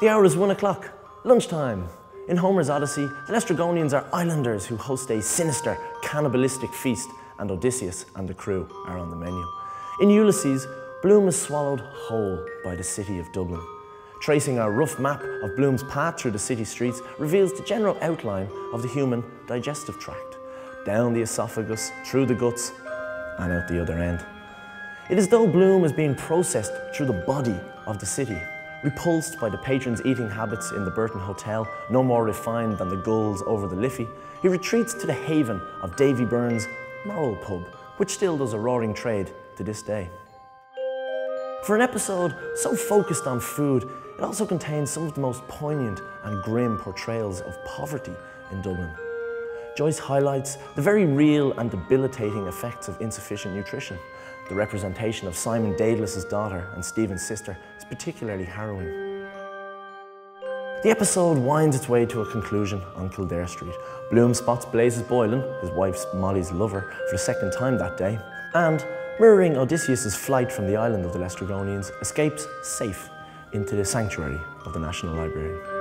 The hour is one o'clock, lunchtime. In Homer's Odyssey, the Laestrygonians are islanders who host a sinister, cannibalistic feast, and Odysseus and the crew are on the menu. In Ulysses, Bloom is swallowed whole by the city of Dublin. Tracing a rough map of Bloom's path through the city streets reveals the general outline of the human digestive tract, down the esophagus, through the guts, and out the other end. It is though Bloom is being processed through the body of the city, repulsed by the patrons' eating habits in the Burton Hotel, no more refined than the gulls over the Liffey, he retreats to the haven of Davy Byrne's Moral Pub, which still does a roaring trade to this day. For an episode so focused on food, it also contains some of the most poignant and grim portrayals of poverty in Dublin. Joyce highlights the very real and debilitating effects of insufficient nutrition. The representation of Simon Dedalus' daughter and Stephen's sister is particularly harrowing. The episode winds its way to a conclusion on Kildare Street. Bloom spots Blazes Boylan, his wife Molly's lover, for the second time that day, and mirroring Odysseus' flight from the island of the Laestrygonians, escapes safe into the sanctuary of the National Library.